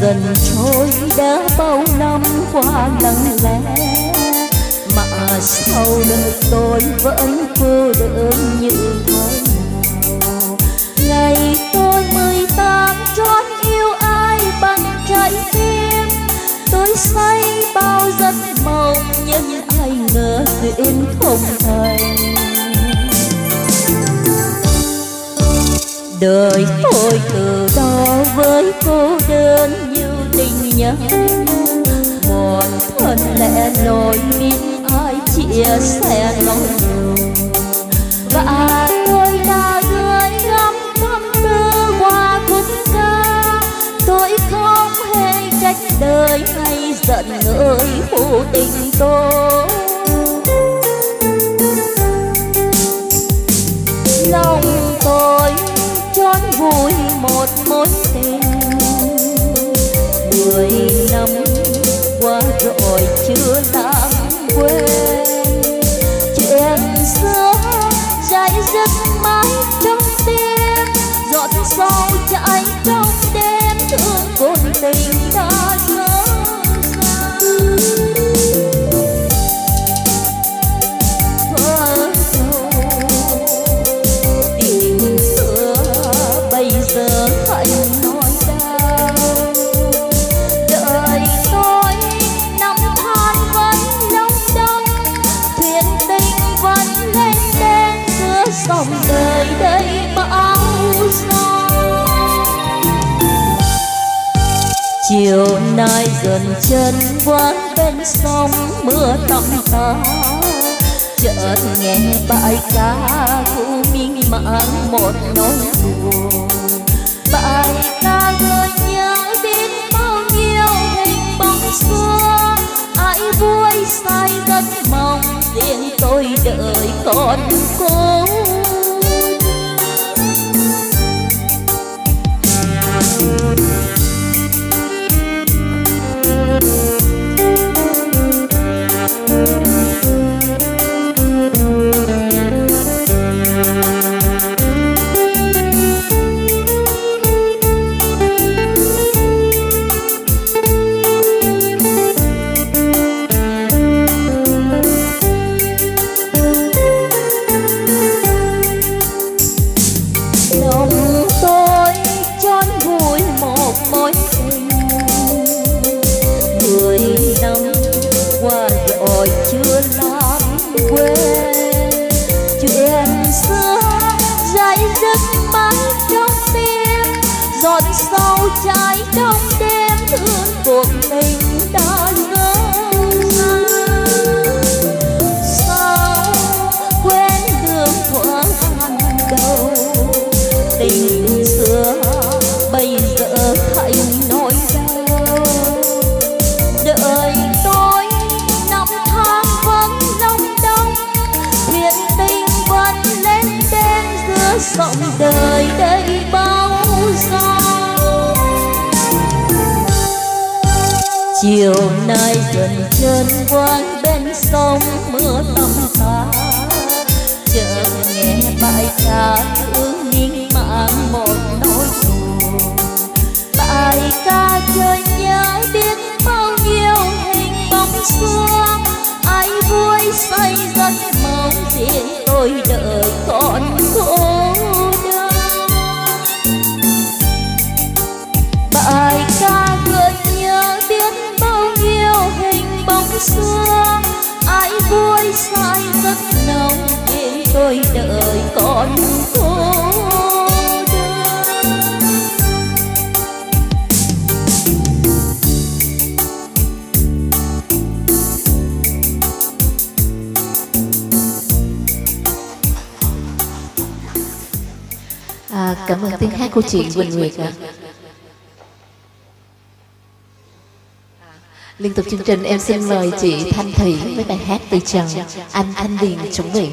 dần trôi đã bao năm qua lặng lẽ. Mà sau đời tôi vẫn cô đơn như thế nào. Ngày tôi mười tám trót yêu ai bằng trái tim? Tôi say bao giấc mộng, nhưng ai ngờ duyên không thành. Đời tôi từ đó với cô đơn nhớ. Một thân lẽ nỗi mình ai chia sẻ nỗi nhiều và tôi đã gửi gắm tâm tư qua khúc ca. Tôi không hề trách đời hay giận người phụ tình tôi. Chiều nay dần chân quán bên sông, mưa tầm tã chợt nghe bài ca cũ minh mãn một nỗi buồn. Bài ca gợi nhớ đến bao nhiêu hình bóng xưa ai vui say giấc mong riêng tôi đợi còn cô. Làm quên chuyện xưa dai dứt mãi trong tim giọt sâu trái trong đêm thương cuộc tình chiều nay dần chân quan bên sông, mưa tầm tã chợt nghe bài ca thương nhưng mang một ai vui sai rất nồng riêng tôi đợi con cô đơn À, cảm ơn tiếng hát của chị Quỳnh Nguyệt ạ. Liên tục chương trình em xin mời chị Thanh Thủy với bài hát từ Trần Anh, Thanh Điền, chuẩn bị.